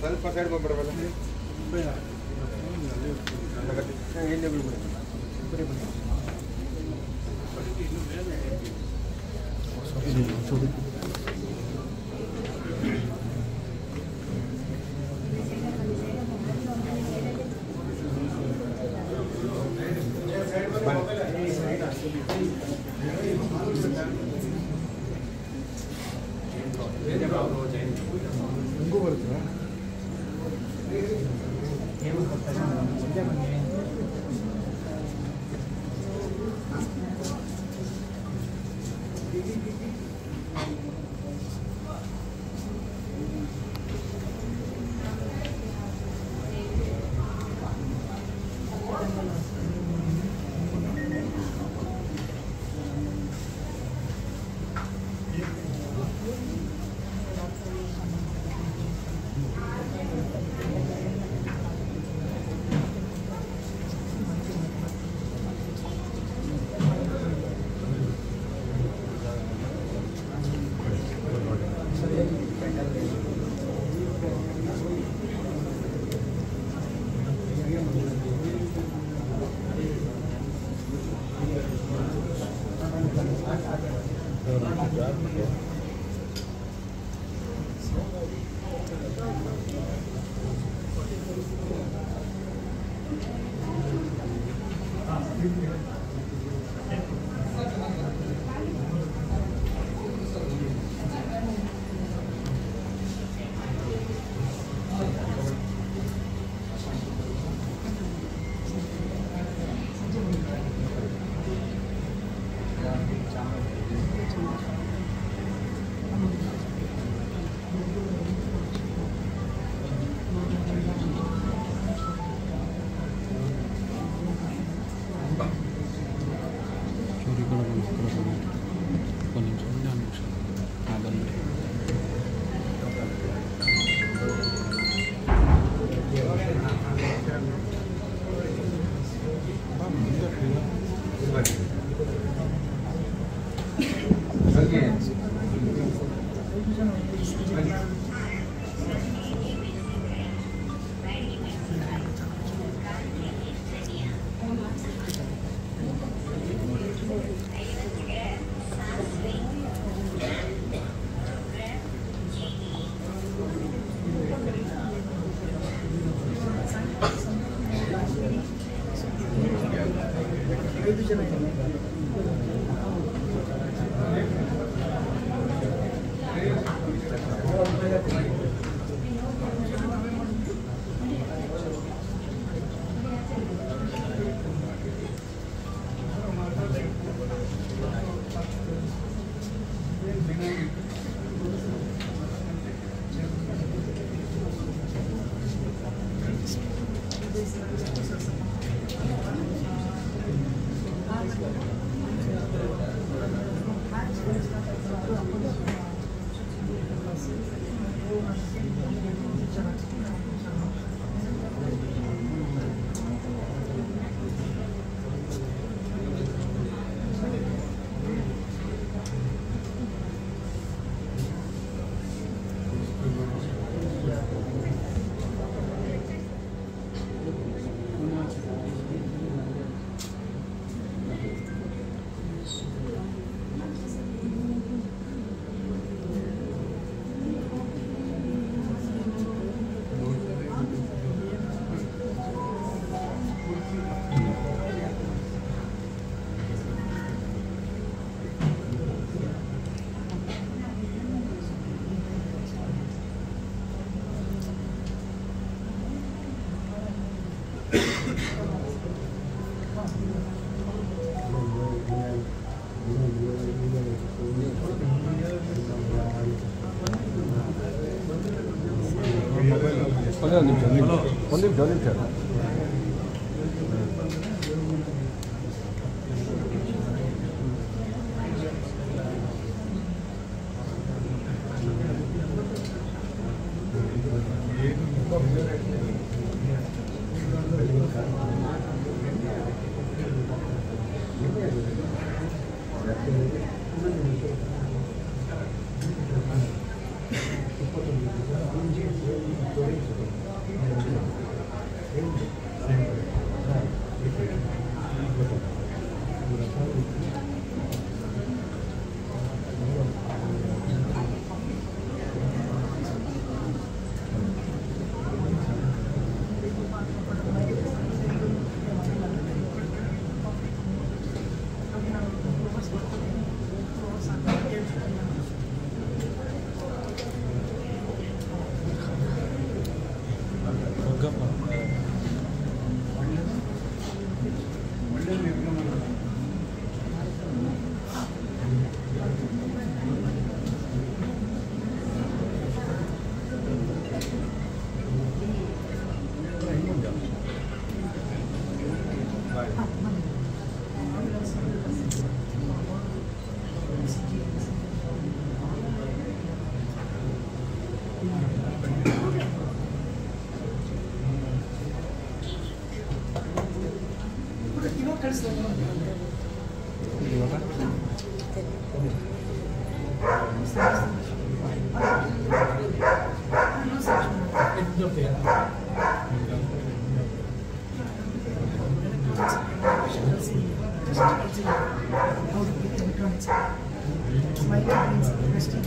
ಸ್ವಲ್ಪ ಸೈಡ್ ಬಂದ್ಬಿಡ್ಬೇಡ ಹಿಂದೆ ಬಿಡ್ಬಿಡಿ 번님 변님 변님 변님 변.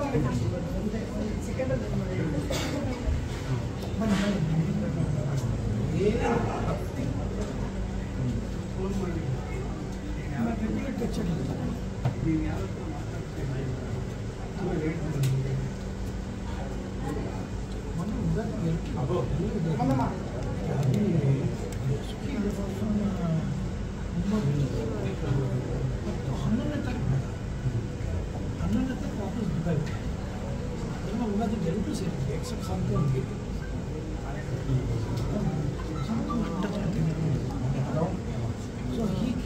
ಬಂದು second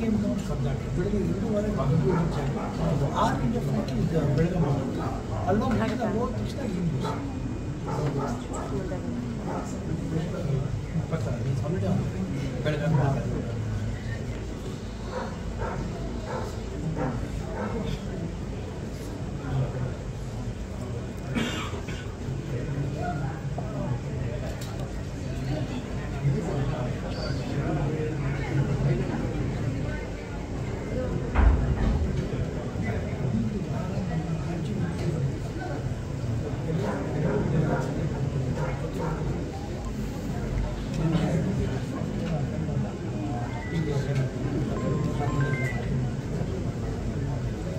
came down from that. The arc in the front is the Belgaum. Along with the road is the Hindus. But it's already on the Belgaum.